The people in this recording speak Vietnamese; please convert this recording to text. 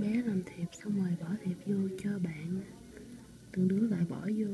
bé làm thiệp xong rồi bỏ thiệp vô cho bạn. Từng đứa lại bỏ vô.